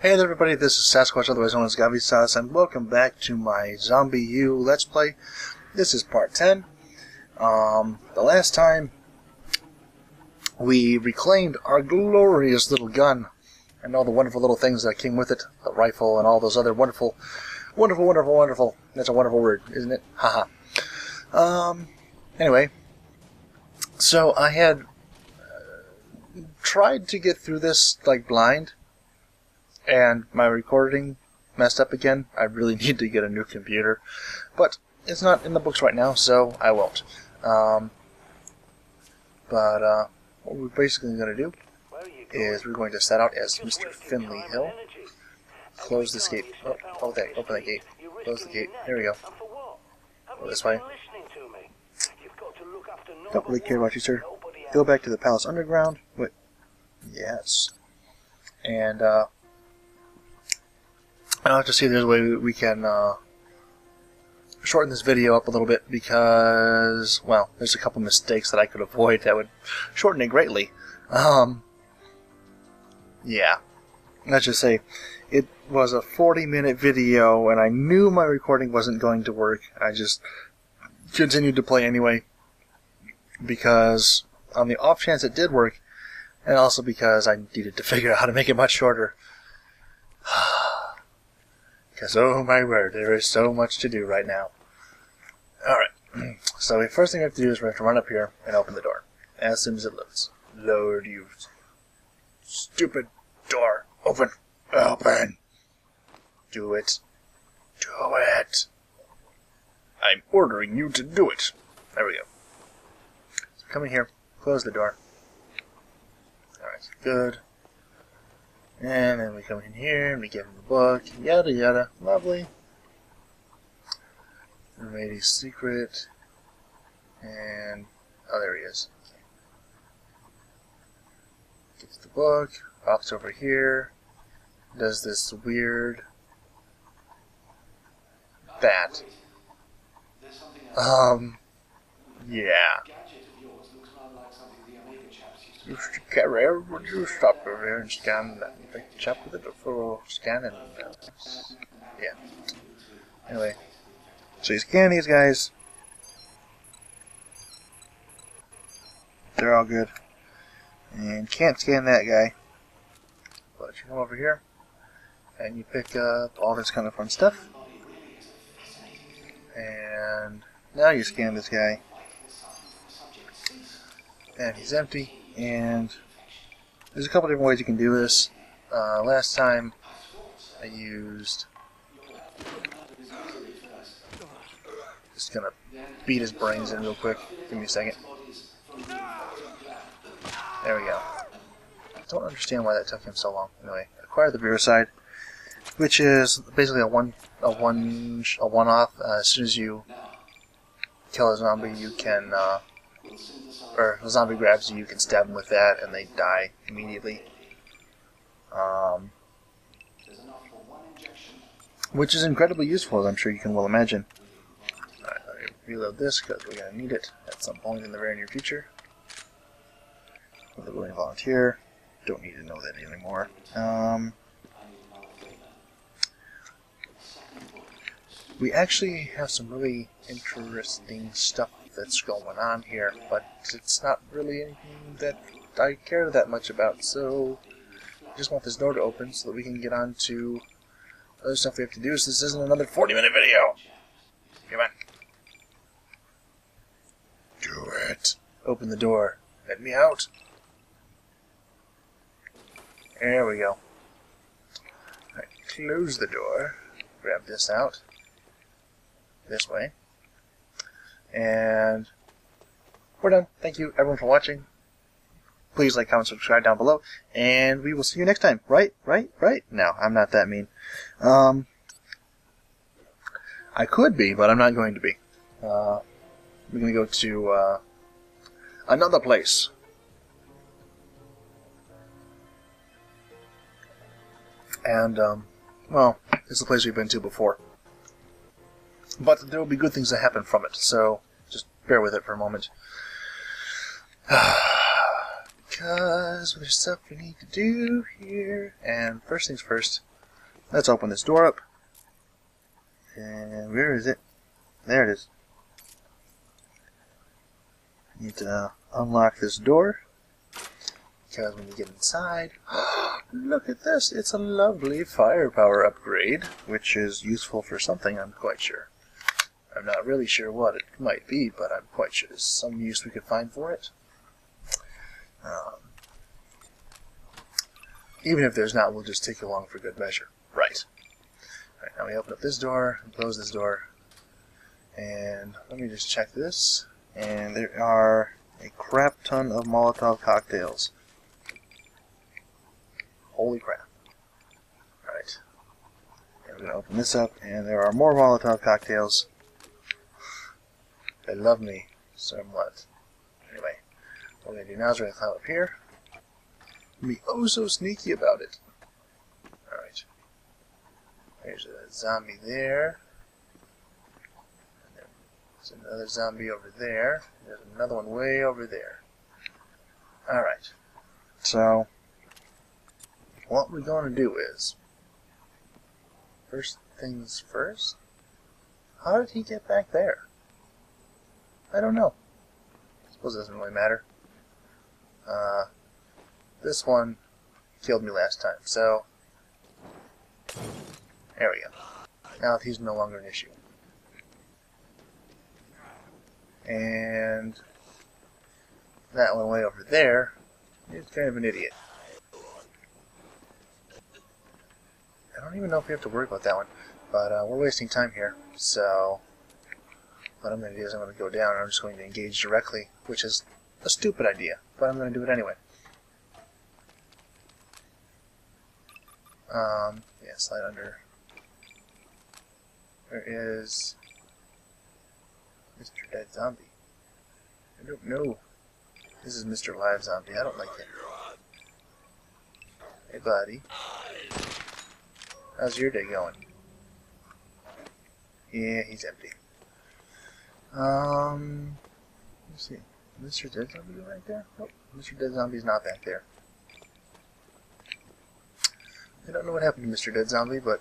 Hey there everybody, this is Sasquatch, otherwise known as Gavisas, and welcome back to my ZombiU Let's Play. This is part 10. Um, the last time we reclaimed our glorious little gun and all the wonderful little things that came with it, the rifle and all those other wonderful, wonderful, wonderful, wonderful, that's a wonderful word, isn't it? Haha. um, anyway, so I had uh, tried to get through this, like, blind, and my recording messed up again. I really need to get a new computer, but it's not in the books right now, so I won't. Um, but uh, what we're basically going to do is we're going to set out as Mr. Finley Hill. Close this gate. Oh, oh there, open that gate. Close the gate. There we go. Go this way. Don't really care about you, sir. Go back to the Palace Underground. Wait. Yes. And, uh, I'll have to see if there's a way we can uh, shorten this video up a little bit because, well, there's a couple mistakes that I could avoid that would shorten it greatly. Um, yeah. Let's just say it was a 40 minute video and I knew my recording wasn't going to work. I just continued to play anyway because on the off chance it did work and also because I needed to figure out how to make it much shorter. Because, oh my word, there is so much to do right now. Alright, so the first thing we have to do is we have to run up here and open the door. As soon as it loads. Lord, you stupid door. Open. Open. Do it. Do it. I'm ordering you to do it. There we go. So come in here. Close the door. Alright, good. And then we come in here and we give him the book, yada yada. Lovely. Lady's secret. And oh there he is. Gets the book, walks over here, does this weird bat. Um yeah. You should carry, you stop over here and scan that big chap with it for scanning? Yeah. Anyway, so you scan these guys. They're all good. And can't scan that guy. But you come over here and you pick up all this kind of fun stuff. And now you scan this guy. And he's empty and there's a couple different ways you can do this. Uh, last time I used just gonna beat his brains in real quick. Give me a second. There we go. I don't understand why that took him so long. Anyway, acquire the Viricide, which is basically a one a one a one off. Uh, as soon as you kill a zombie, you can uh, or a zombie grabs you, you can stab them with that, and they die immediately. Um, which is incredibly useful, as I'm sure you can well imagine. Me reload this, because we're going to need it at some point in the very near future. The willing volunteer. Don't need to know that anymore. Um, we actually have some really interesting stuff that's going on here, but it's not really anything that I care that much about, so I just want this door to open so that we can get on to other stuff we have to do, so this isn't another 40 minute video. Come on. Do it. Open the door. Let me out. There we go. Close the door. Grab this out. This way. And we're done. Thank you, everyone, for watching. Please like, comment, subscribe down below, and we will see you next time. Right? Right? Right? No, I'm not that mean. Um, I could be, but I'm not going to be. Uh, we're going to go to uh, another place. And, um, well, it's the place we've been to before. But there will be good things that happen from it, so just bear with it for a moment. Because there's stuff we need to do here. And first things first, let's open this door up. And where is it? There it is. Need to unlock this door. Because when you get inside, look at this. It's a lovely firepower upgrade, which is useful for something, I'm quite sure. I'm not really sure what it might be, but I'm quite sure there's some use we could find for it. Um, even if there's not, we'll just take it along for good measure. Right. Alright, now we open up this door, close this door, and let me just check this. And there are a crap ton of Molotov cocktails. Holy crap. Alright. And we're going to open this up, and there are more Molotov cocktails. They love me somewhat. Anyway, we're going to climb up here. Be oh so sneaky about it. Alright. There's a zombie there. There's another zombie over there. There's another one way over there. Alright. So, what we're going to do is, first things first, how did he get back there? I don't know. I suppose it doesn't really matter. Uh, this one killed me last time, so there we go. Now he's no longer an issue. And that one way over there is kind of an idiot. I don't even know if we have to worry about that one, but uh, we're wasting time here, so what I'm going to do is I'm going to go down I'm just going to engage directly, which is a stupid idea, but I'm going to do it anyway. Um, yeah, slide under. There is Mr. Dead Zombie. I don't know. This is Mr. Live Zombie. I don't like him. Hey, buddy. How's your day going? Yeah, he's empty. Um, let's see. Mr. Dead Zombie right there? Nope, Mr. Dead Zombie's not back there. I don't know what happened to Mr. Dead Zombie, but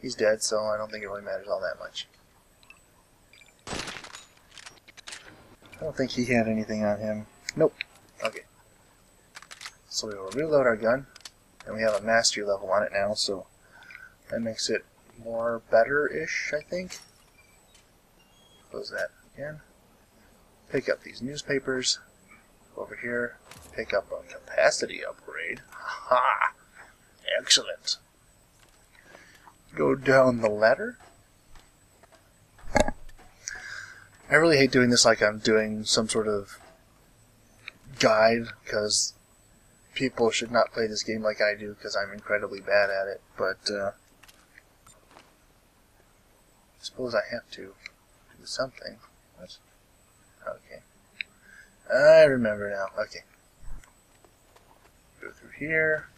he's dead, so I don't think it really matters all that much. I don't think he had anything on him. Nope. Okay. So we will reload our gun, and we have a mastery level on it now, so that makes it more better-ish, I think. Close that again. Pick up these newspapers. Over here, pick up a capacity upgrade. Ha! Excellent. Go down the ladder. I really hate doing this like I'm doing some sort of guide, because people should not play this game like I do, because I'm incredibly bad at it, but uh, I suppose I have to do something. What? Okay. I remember now. Okay. Go through here.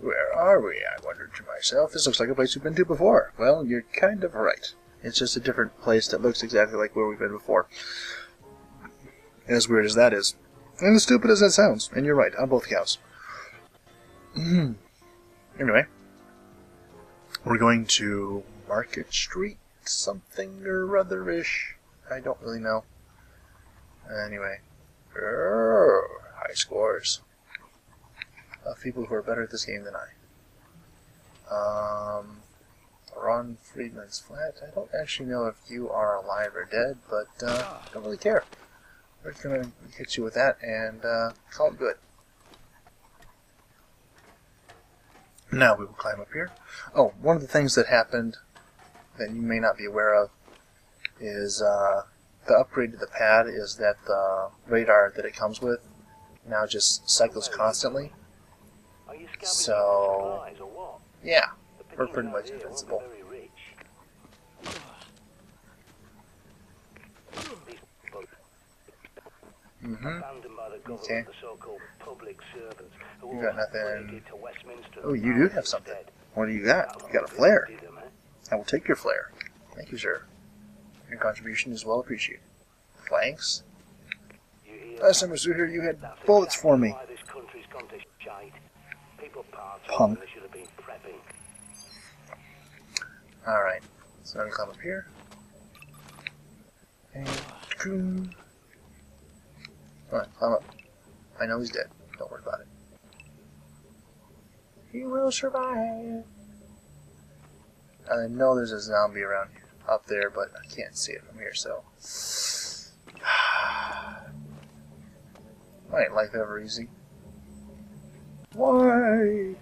Where are we? I wondered to myself. This looks like a place we've been to before. Well, you're kind of right. It's just a different place that looks exactly like where we've been before. As weird as that is. And as stupid as that sounds. And you're right, on both counts. anyway. We're going to Market Street something or other-ish. I don't really know. Anyway. high scores of people who are better at this game than I. Um, Ron Friedman's flat. I don't actually know if you are alive or dead, but uh, don't really care. We're gonna hit you with that and uh, call it good. Now we will climb up here. Oh, one of the things that happened that you may not be aware of is uh, the upgrade to the pad is that the radar that it comes with now just cycles constantly. So, yeah, we're pretty much invincible. Mm-hmm. Okay. You got nothing. Oh, you do have something. What do you got? You got a flare. I will take your flare. Thank you, sir. Your contribution is well appreciated. Thanks. Last time I was here, you had bullets for me. Punk. on when they should have been prepping. Alright, so now we climb up here. And. Alright, climb up. I know he's dead. Don't worry about it. He will survive. I know there's a zombie around here, up there, but I can't see it from here, so. Why ain't life ever easy? Why?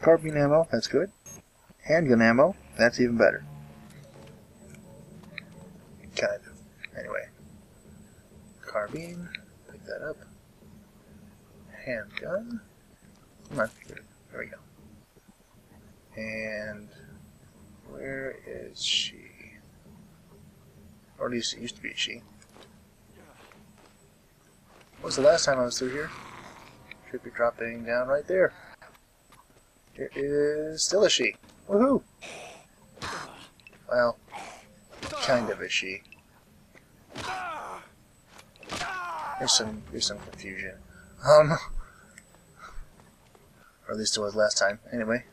Carbine ammo, that's good. Handgun ammo, that's even better. Kind of. Anyway. Carbine, pick that up. Handgun. Come on, there, there we go. And where is she? Or at least it used to be she. What was the last time I was through here? Should be dropping down right there. It is still a she. Woohoo! Well, kind of a she. There's some there's some confusion. Um or at least it was last time. Anyway.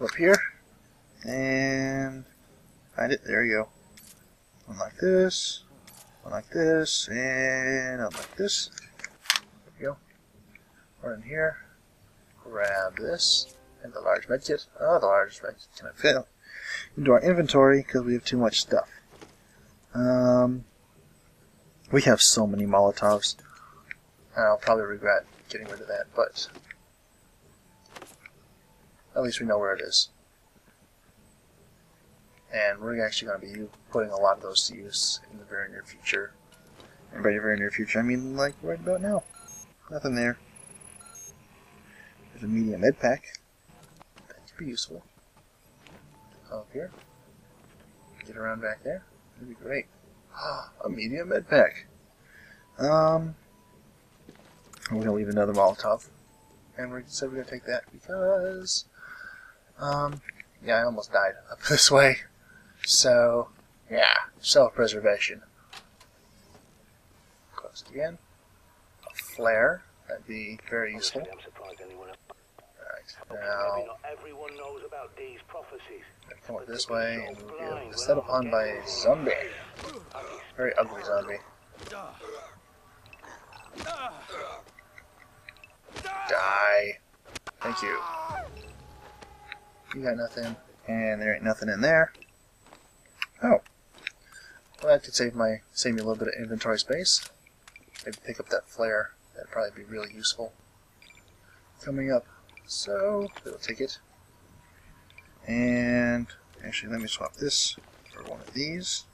Up here. And find it. There you go. One like this. One like this. And one like this. There we go. Run in here grab this and the large medkit. Oh, the large medkit cannot fit into our inventory because we have too much stuff. Um, we have so many Molotovs. I'll probably regret getting rid of that, but at least we know where it is. And we're actually going to be putting a lot of those to use in the very near future. And by the very near future, I mean like right about now. Nothing there. There's a medium med pack. That could be useful. Up here. Get around back there. That'd be great. a medium med pack. Um, we're gonna leave another Molotov, and we said we're gonna take that because, um, yeah, I almost died up this way. So, yeah, self-preservation. Close it again. A flare. That'd be very useful. I'm surprised anyone else. Alright, now everyone knows about these prophecies. come up this way and we'll get set upon by a zombie. Very ugly zombie. Die. Thank you. You got nothing. And there ain't nothing in there. Oh. Well, that could save my save me a little bit of inventory space. Maybe pick up that flare. That'd probably be really useful. Coming up. So, we'll take it. And actually, let me swap this for one of these.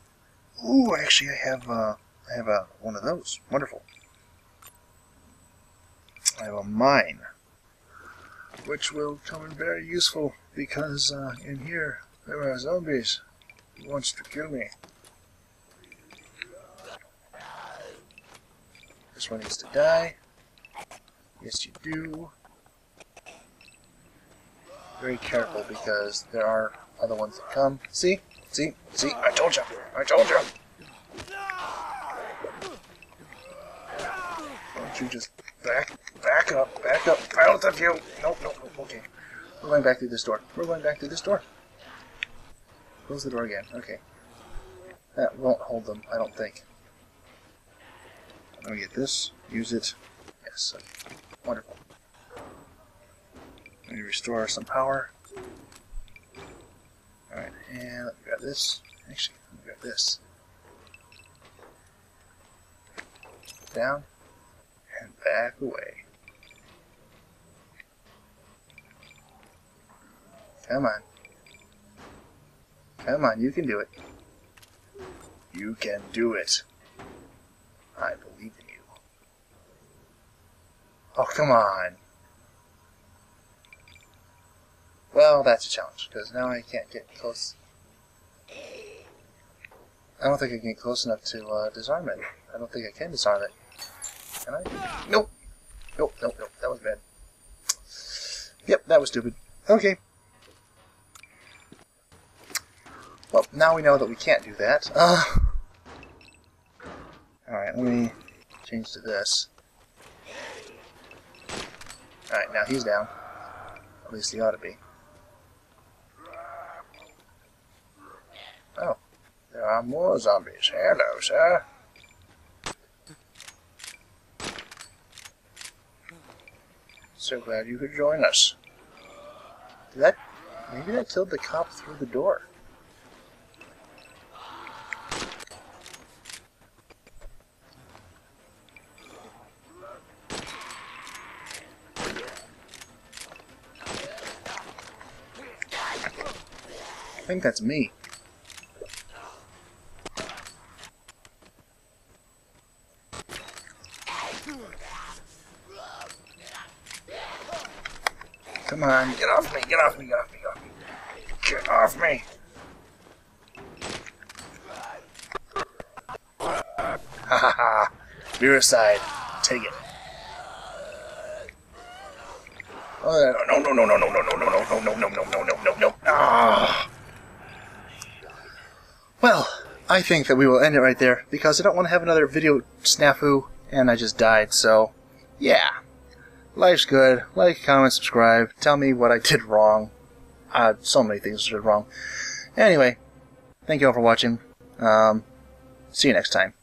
Ooh, actually, I have uh, I have a one of those. Wonderful. I have a mine, which will come in very useful because uh, in here there are zombies who wants to kill me. This one needs to die. Yes, you do. Very careful because there are other ones that come. See? See? See? I told you! I told you! Don't you just back, back up, back up, both of you! Nope, nope, nope, okay. We're going back through this door. We're going back through this door. Close the door again. Okay. That won't hold them, I don't think. Let me get this. Use it. Yes. Okay. Wonderful. Let me restore some power. Alright, and let me grab this. Actually, let me grab this. Down. And back away. Come on. Come on, you can do it. You can do it. I believe in you. Oh, come on. Well, that's a challenge, because now I can't get close. I don't think I can get close enough to uh, disarm it. I don't think I can disarm it. Can I? Nope. Nope, nope, nope. That was bad. Yep, that was stupid. Okay. Well, now we know that we can't do that. Uh, Alright, let me change to this. Alright, now he's down. At least he ought to be. Oh, there are more zombies. Hello, sir. So glad you could join us. Did that maybe that killed the cop through the door? Think that's me. Come on, get off me, get off me, get off me, get off me. Ha ha ha. Take it. Oh, no, no, no, no, no, no, no, no, no, no, no, no, no, no, no, no, no. Ah. Well, I think that we will end it right there because I don't want to have another video snafu and I just died, so yeah. Life's good. Like, comment, subscribe. Tell me what I did wrong. Uh, so many things I did wrong. Anyway, thank you all for watching. Um, see you next time.